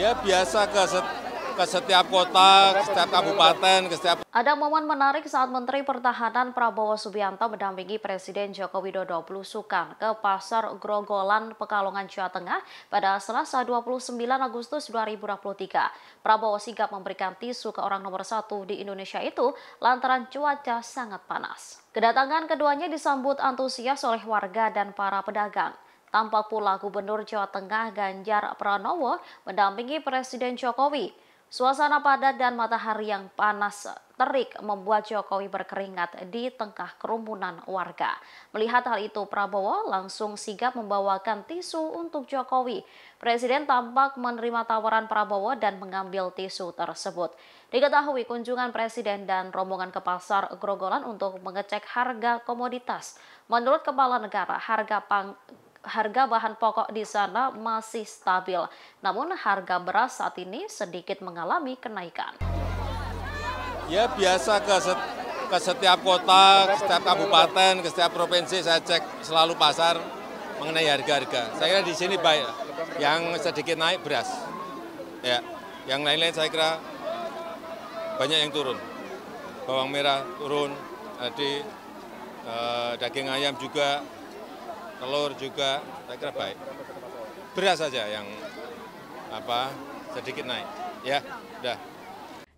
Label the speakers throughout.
Speaker 1: Ya biasa ke, ke setiap kota, ke setiap kabupaten, ke setiap...
Speaker 2: Ada momen menarik saat Menteri Pertahanan Prabowo Subianto mendampingi Presiden Joko Widodo belusukan ke Pasar Grogolan, Pekalongan, Jawa Tengah pada Selasa 29 Agustus 2023. Prabowo sigap memberikan tisu ke orang nomor satu di Indonesia itu lantaran cuaca sangat panas. Kedatangan keduanya disambut antusias oleh warga dan para pedagang. Tampak pula Gubernur Jawa Tengah Ganjar Pranowo mendampingi Presiden Jokowi. Suasana padat dan matahari yang panas terik membuat Jokowi berkeringat di tengah kerumunan warga. Melihat hal itu, Prabowo langsung sigap membawakan tisu untuk Jokowi. Presiden tampak menerima tawaran Prabowo dan mengambil tisu tersebut. Diketahui kunjungan Presiden dan rombongan ke pasar Grogolan untuk mengecek harga komoditas. Menurut Kepala Negara, harga pang harga bahan pokok di sana masih stabil. Namun harga beras saat ini sedikit mengalami kenaikan.
Speaker 1: Ya biasa ke, set, ke setiap kota, ke setiap kabupaten, ke setiap provinsi saya cek selalu pasar mengenai harga-harga. Saya kira di sini baik. Yang sedikit naik beras. Ya, yang lain-lain saya kira banyak yang turun. Bawang merah turun, tadi eh, daging ayam juga telur juga saya kira baik. Beras saja yang apa sedikit naik. Ya, udah.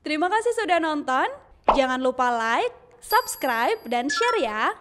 Speaker 3: Terima kasih sudah nonton. Jangan lupa like, subscribe, dan share ya.